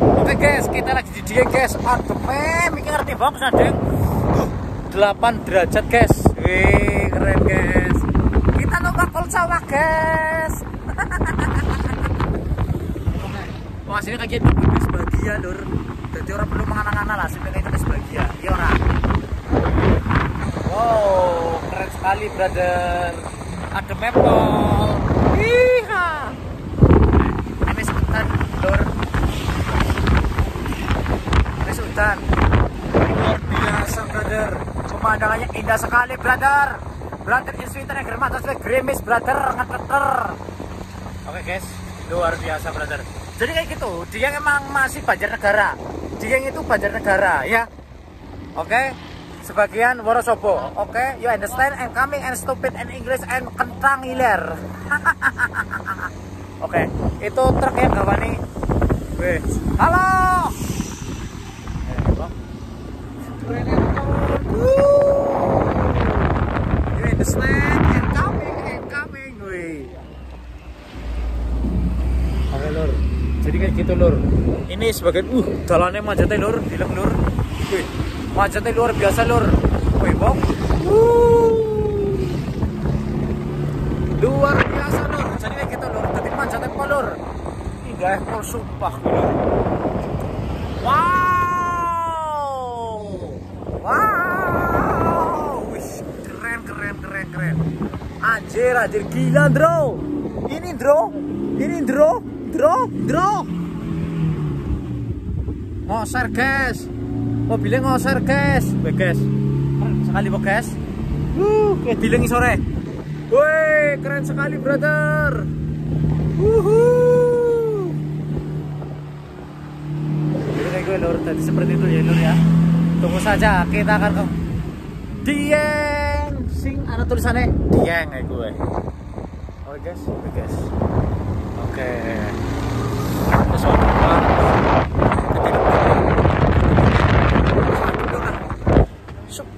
Oke guys, kita lagi di Dieng guys. Aduh, mem, ini ngerti banget nah, Deng. Tuh, 8 derajat guys. Wih, keren guys. Kita numpak kol sawah guys. Wah, sini kayak gitu guys bahagia, Lur. Jadi orang perlu menganang-anang lah, sini guys bahagia. Iya orang. Wow, keren sekali, brother. Ada mapol. Iha. Ini sebentar, Lur. Sultan. Luar biasa, brother. Pemandangannya indah sekali, brother. Brother Insuitan yang germat sebagai gerimis, brother. Ngeteter. Oke, guys. Luar biasa, brother. Jadi kayak gitu. Dia emang masih Banjarnegara. Dia itu Banjarnegara, ya. Oke. Sebagian Wonosobo. Oke, you understand? I'm coming and stupid and English and kentang iler. Oke, itu truk yang gawani. Halo. Understand? I'm coming, I'm coming. Wih. Oke lur, jadi kayak gitu lur. Ini sebagian, uh, jalannya macetnya lur, bilang lur. Wih, macetnya luar biasa lur. Wih, bok. Uh. Luar biasa lur, jadi kayak gitu lur. Tapi macetnya apa lur? Hingga ekor sumpah lur. Wow, wow, wih, keren keren keren keren. Anjir, anjir gila, bro. Ini, bro. Ini, bro. Bro, bro. Ngoser, guys. Mobilnya ngoser, guys. Wih, guys. Sekali, kok, guys. Uh, kayak bilengi sore. Wih, keren sekali, brother. Wuhuu. Jadi kayak gue, Lur. Tadi seperti itu ya, Lur, ya. Tunggu saja, kita akan ke Dieng anu tulisannya? Dieng kayak gue. Oh, oke guys oke. Guys oke Sup.